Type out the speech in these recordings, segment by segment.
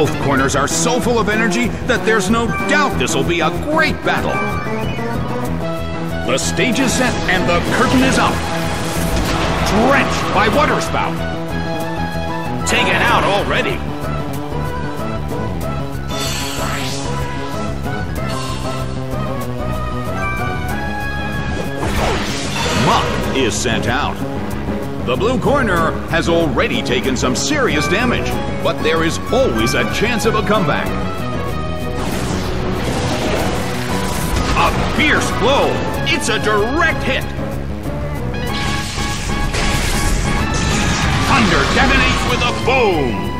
Both corners are so full of energy that there's no doubt this will be a great battle. The stage is set and the curtain is up. Drenched by waterspout. Taken out already. Muk is sent out. The blue corner has already taken some serious damage, but there is always a chance of a comeback. A fierce blow. It's a direct hit. Thunder detonates with a boom.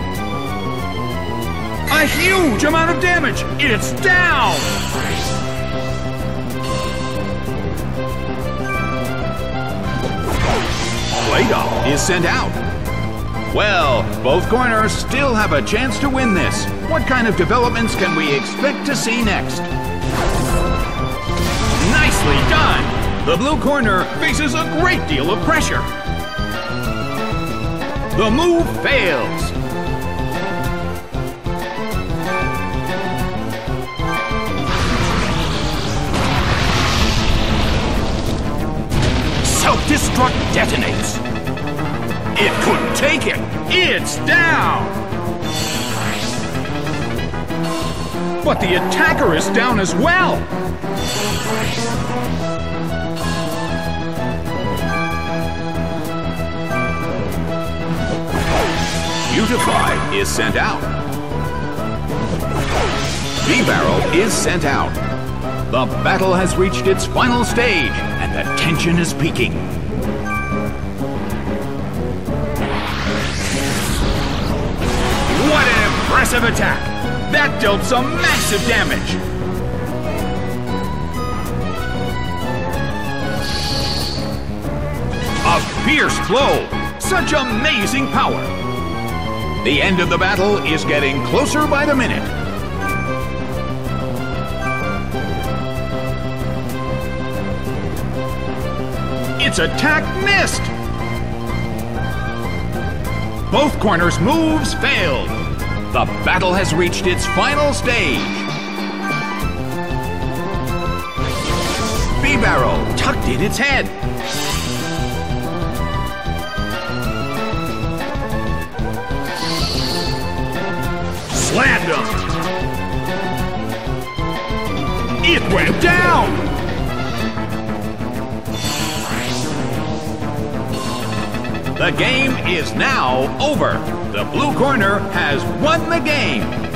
A huge amount of damage. It's down. Claydol is sent out. Well, both corners still have a chance to win this. What kind of developments can we expect to see next? Nicely done! The blue corner faces a great deal of pressure. The move fails. Detonates. It couldn't take it. It's down. But the attacker is down as well. Beautifly is sent out. Bibarel is sent out. The battle has reached its final stage, and the tension is peaking. Impressive attack! That dealt some massive damage! A fierce blow! Such amazing power! The end of the battle is getting closer by the minute. Its attack missed! Both corners' moves failed. The battle has reached its final stage. Bibarel tucked in its head. Slammed him. It went down! The game is now over. The blue corner has won the game.